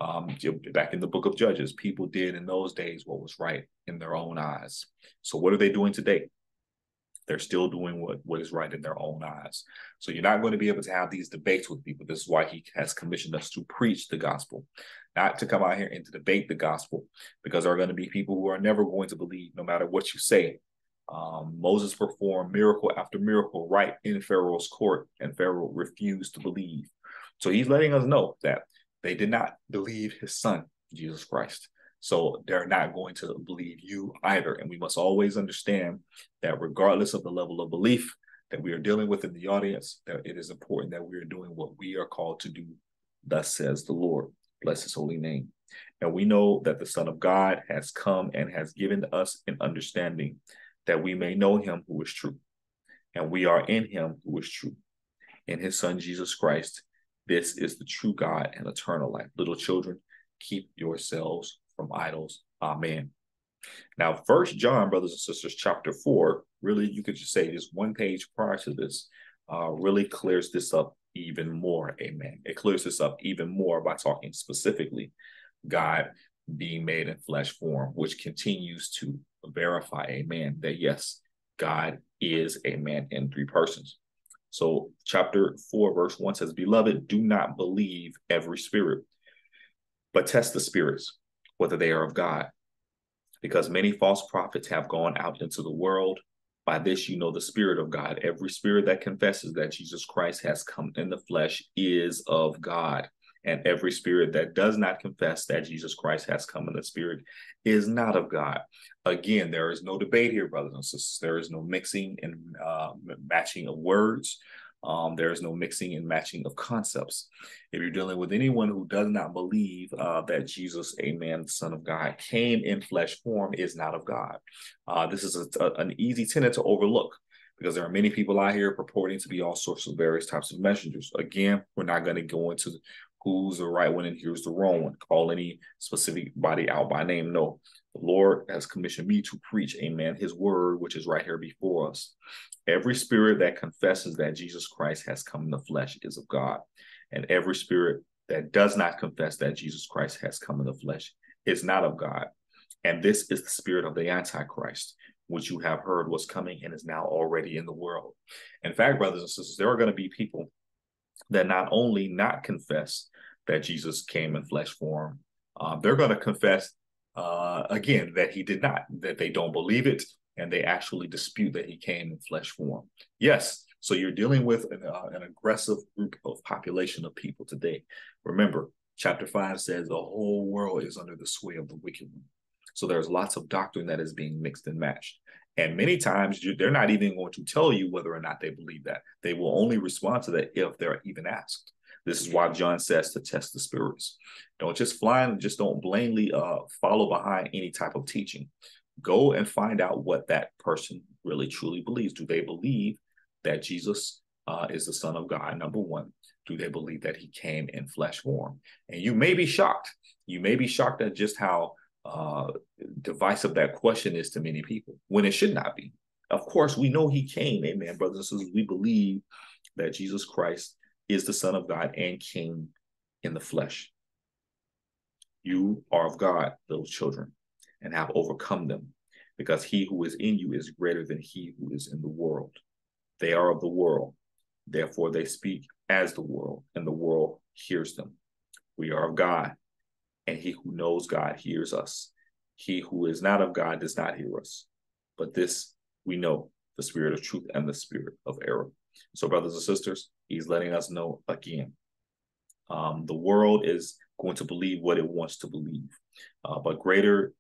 Um, back in the book of Judges, people did in those days what was right in their own eyes. So, what are they doing today? They're still doing what, what is right in their own eyes. So you're not going to be able to have these debates with people. This is why he has commissioned us to preach the gospel, not to come out here and to debate the gospel, because there are going to be people who are never going to believe no matter what you say. Um, Moses performed miracle after miracle right in Pharaoh's court, and Pharaoh refused to believe. So he's letting us know that they did not believe his son, Jesus Christ. So they're not going to believe you either. And we must always understand that regardless of the level of belief that we are dealing with in the audience, that it is important that we are doing what we are called to do. Thus says the Lord. Bless his holy name. And we know that the Son of God has come and has given us an understanding that we may know him who is true. And we are in him who is true. In his Son, Jesus Christ, this is the true God and eternal life. Little children, keep yourselves from idols. Amen. Now, First John, brothers and sisters, chapter four, really, you could just say just one page prior to this, uh, really clears this up even more. Amen. It clears this up even more by talking specifically God being made in flesh form, which continues to verify, amen, that yes, God is a man in three persons. So, chapter 4, verse 1 says, Beloved, do not believe every spirit, but test the spirits whether they are of God. Because many false prophets have gone out into the world. By this you know the Spirit of God. Every spirit that confesses that Jesus Christ has come in the flesh is of God. And every spirit that does not confess that Jesus Christ has come in the spirit is not of God. Again, there is no debate here, brothers and sisters. There is no mixing and uh, matching of words. Um, there is no mixing and matching of concepts. If you're dealing with anyone who does not believe uh, that Jesus, a man, son of God, came in flesh form, is not of God. Uh, this is a, a, an easy tenet to overlook because there are many people out here purporting to be all sorts of various types of messengers. Again, we're not going to go into who's the right one and here's the wrong one. Call any specific body out by name. No, the Lord has commissioned me to preach, amen, his word, which is right here before us. Every spirit that confesses that Jesus Christ has come in the flesh is of God. And every spirit that does not confess that Jesus Christ has come in the flesh is not of God. And this is the spirit of the Antichrist, which you have heard was coming and is now already in the world. In fact, brothers and sisters, there are going to be people that not only not confess that Jesus came in flesh form, uh, they're going to confess uh, again that he did not, that they don't believe it, and they actually dispute that he came in flesh form. Yes, so you're dealing with an, uh, an aggressive group of population of people today. Remember, chapter five says the whole world is under the sway of the wicked one. So there's lots of doctrine that is being mixed and matched. And many times they're not even going to tell you whether or not they believe that. They will only respond to that if they're even asked. This is why John says to test the spirits. Don't just fly and just don't blindly uh, follow behind any type of teaching. Go and find out what that person really truly believes. Do they believe that Jesus uh, is the Son of God? Number one. Do they believe that he came in flesh form? And you may be shocked. You may be shocked at just how uh, divisive that question is to many people when it should not be. Of course, we know he came, amen, brothers and sisters. We believe that Jesus Christ is the Son of God and came in the flesh. You are of God, little children, and have overcome them, because he who is in you is greater than he who is in the world. They are of the world, therefore they speak as the world, and the world hears them. We are of God, and he who knows God hears us. He who is not of God does not hear us. But this we know the spirit of truth and the spirit of error. So, brothers and sisters, he's letting us know again. Um, the world is going to believe what it wants to believe, uh, but greater,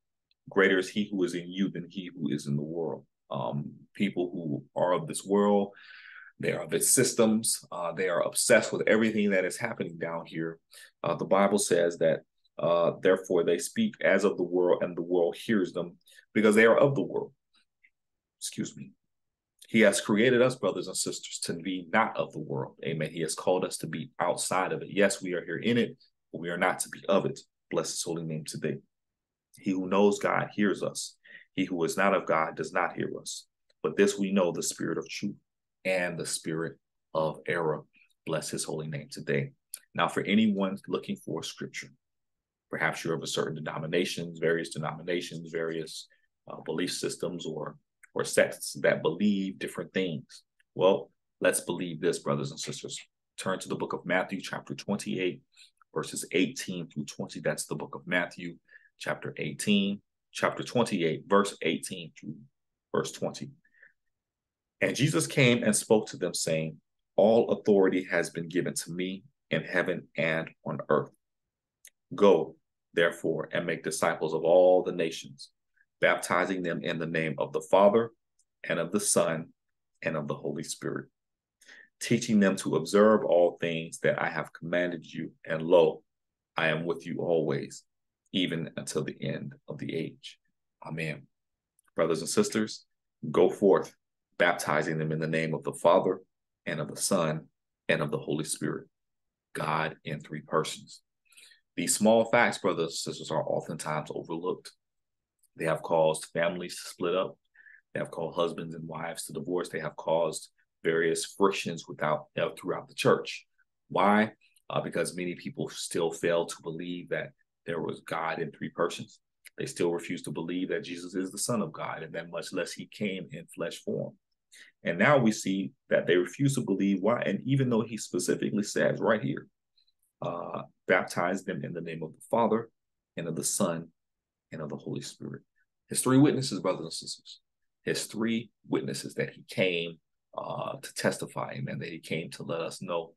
greater is He who is in you than He who is in the world. Um, people who are of this world, they are of its systems. Uh, they are obsessed with everything that is happening down here. Uh, the Bible says that uh, therefore, they speak as of the world, and the world hears them because they are of the world. Excuse me. He has created us, brothers and sisters, to be not of the world. Amen. He has called us to be outside of it. Yes, we are here in it, but we are not to be of it. Bless his holy name today. He who knows God hears us. He who is not of God does not hear us. But this we know the spirit of truth and the spirit of error. Bless his holy name today. Now, for anyone looking for scripture, perhaps you're of a certain denominations, various denominations, various uh, belief systems, or or sects that believe different things. Well, let's believe this, brothers and sisters. Turn to the book of Matthew, chapter 28, verses 18 through 20. That's the book of Matthew, chapter 18, chapter 28, verse 18 through verse 20. And Jesus came and spoke to them, saying, All authority has been given to me in heaven and on earth. Go, therefore, and make disciples of all the nations, baptizing them in the name of the Father and of the Son and of the Holy Spirit, teaching them to observe all things that I have commanded you. And lo, I am with you always, even until the end of the age. Amen. Brothers and sisters, go forth, baptizing them in the name of the Father and of the Son and of the Holy Spirit, God in three persons. These small facts, brothers and sisters, are oftentimes overlooked. They have caused families to split up. They have caused husbands and wives to divorce. They have caused various frictions without throughout the church. Why? Uh, because many people still fail to believe that there was God in three persons. They still refuse to believe that Jesus is the Son of God, and that much less He came in flesh form. And now we see that they refuse to believe why. And even though He specifically says right here, uh, baptize them in the name of the Father and of the Son and of the Holy Spirit. His three witnesses, brothers and sisters, his three witnesses that he came uh, to testify, amen, that he came to let us know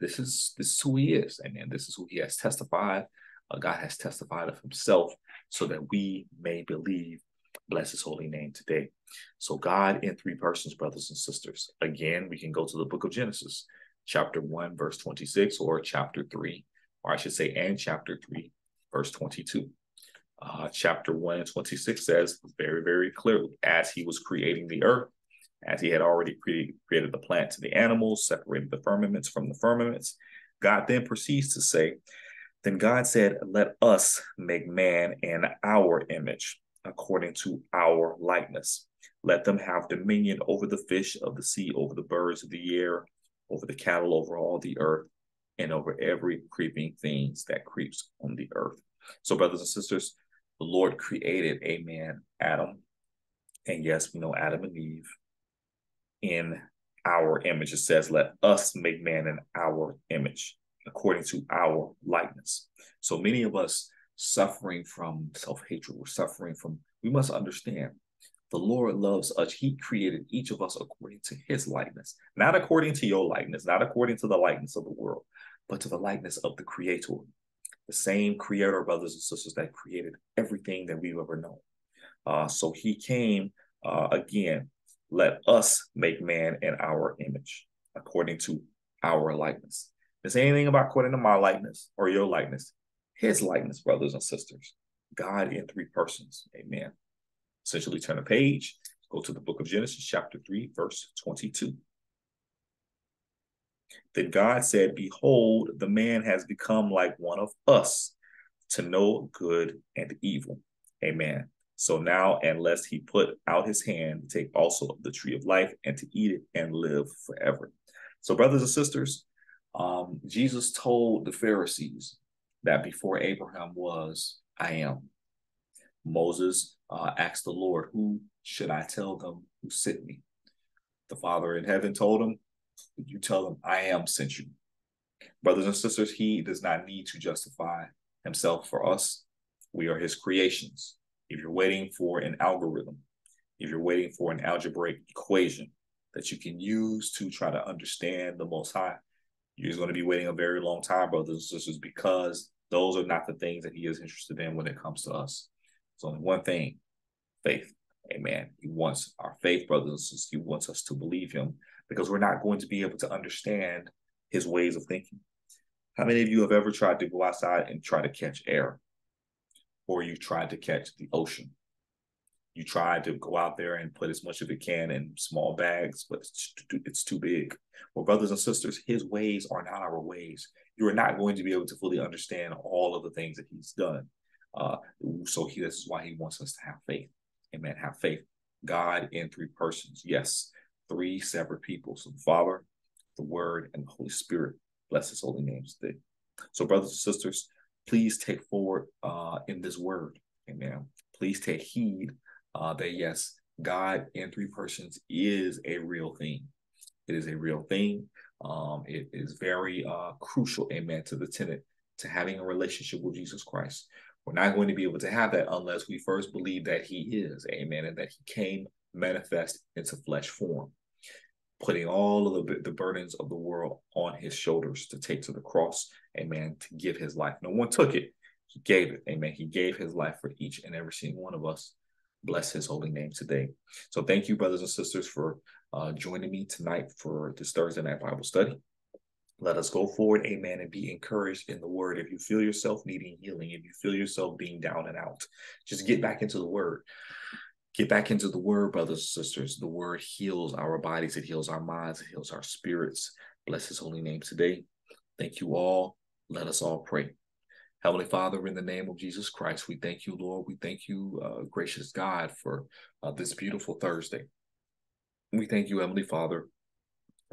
this is this is who he is, amen. This is who he has testified. Uh, God has testified of himself so that we may believe. Bless his holy name today. So, God in three persons, brothers and sisters. Again, we can go to the book of Genesis, chapter 1, verse 26, or chapter 3, or I should say, and chapter 3, verse 22. Uh, chapter 1 and 26 says very, very clearly, as he was creating the earth, as he had already created, created the plants and the animals, separated the firmaments from the firmaments, God then proceeds to say, Then God said, Let us make man in our image, according to our likeness. Let them have dominion over the fish of the sea, over the birds of the air, over the cattle, over all the earth, and over every creeping things that creeps on the earth. So, brothers and sisters, the Lord created a man, Adam. And yes, we know Adam and Eve in our image. It says, let us make man in our image, according to our likeness. So many of us suffering from self-hatred, we're suffering from, we must understand the Lord loves us. He created each of us according to his likeness, not according to your likeness, not according to the likeness of the world, but to the likeness of the creator. The same creator, brothers and sisters, that created everything that we've ever known. Uh, so he came uh, again, let us make man in our image, according to our likeness. Does anything about according to my likeness or your likeness? His likeness, brothers and sisters. God in three persons. Amen essentially turn a page, go to the book of Genesis, chapter 3, verse 22. Then God said, Behold, the man has become like one of us to know good and evil. Amen. So now, unless he put out his hand to take also of the tree of life and to eat it and live forever. So, brothers and sisters, um, Jesus told the Pharisees that before Abraham was, I am. Moses uh, asked the Lord, Who should I tell them who sent me? The Father in heaven told him, You tell them, I am sent you. Brothers and sisters, he does not need to justify himself for us. We are his creations. If you're waiting for an algorithm, if you're waiting for an algebraic equation that you can use to try to understand the Most High, you're going to be waiting a very long time, brothers and sisters, because those are not the things that he is interested in when it comes to us. It's only one thing faith. Amen. He wants our faith, brothers and sisters. He wants us to believe him because we're not going to be able to understand his ways of thinking. How many of you have ever tried to go outside and try to catch air? Or you tried to catch the ocean? You tried to go out there and put as much of it can in small bags, but it's too, it's too big. Well, brothers and sisters, his ways are not our ways. You are not going to be able to fully understand all of the things that he's done. Uh, so he, this is why he wants us to have faith. Amen. Have faith. God in three persons. Yes, three separate people. So the Father, the Word, and the Holy Spirit. Bless his holy name today. So, brothers and sisters, please take forward uh, in this word. Amen. Please take heed uh, that yes, God in three persons is a real thing. It is a real thing. Um, it is very uh, crucial, amen, to the tenant to having a relationship with Jesus Christ. We're not going to be able to have that unless we first believe that he is, amen, and that he came manifest into flesh form, putting all of the, the burdens of the world on his shoulders to take to the cross, amen, to give his life. No one took it, he gave it, amen. He gave his life for each and every single one of us. Bless his holy name today. So thank you, brothers and sisters, for uh, joining me tonight for this Thursday night Bible study. Let us go forward, amen, and be encouraged in the word. If you feel yourself needing healing, if you feel yourself being down and out, just get back into the word. Get back into the word, brothers and sisters. The word heals our bodies, it heals our minds, it heals our spirits. Bless his holy name today. Thank you all. Let us all pray. Heavenly Father, in the name of Jesus Christ, we thank you, Lord. We thank you, uh, gracious God, for uh, this beautiful Thursday. We thank you, Heavenly Father,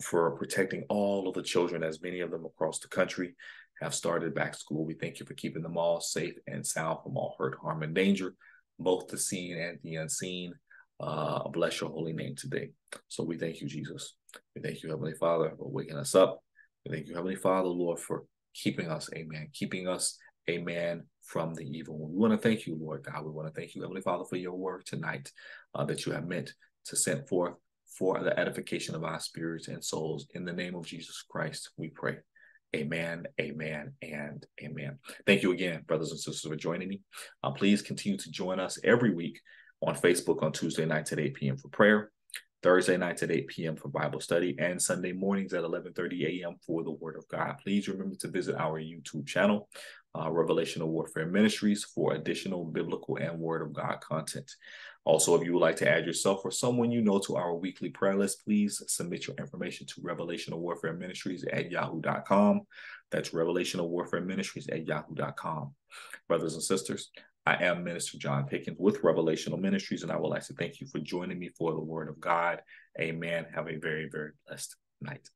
for protecting all of the children, as many of them across the country have started back school. We thank you for keeping them all safe and sound from all hurt, harm, and danger, both the seen and the unseen. Uh, bless your holy name today. So we thank you, Jesus. We thank you, Heavenly Father, for waking us up. We thank you, Heavenly Father, Lord, for keeping us, amen, keeping us, amen, from the evil one. We want to thank you, Lord God. We want to thank you, Heavenly Father, for your work tonight uh, that you have meant to send forth for the edification of our spirits and souls. In the name of Jesus Christ, we pray. Amen, amen, and amen. Thank you again, brothers and sisters, for joining me. Uh, please continue to join us every week on Facebook on Tuesday nights at 8 p.m. for prayer, Thursday nights at 8 p.m. for Bible study, and Sunday mornings at 11:30 a.m. for the Word of God. Please remember to visit our YouTube channel, uh, Revelational Warfare Ministries, for additional biblical and Word of God content. Also, if you would like to add yourself or someone you know to our weekly prayer list, please submit your information to Revelational Warfare Ministries at yahoo.com. That's Revelational Warfare Ministries at yahoo.com. Brothers and sisters, I am Minister John Pickens with Revelational Ministries, and I would like to thank you for joining me for the Word of God. Amen. Have a very, very blessed night.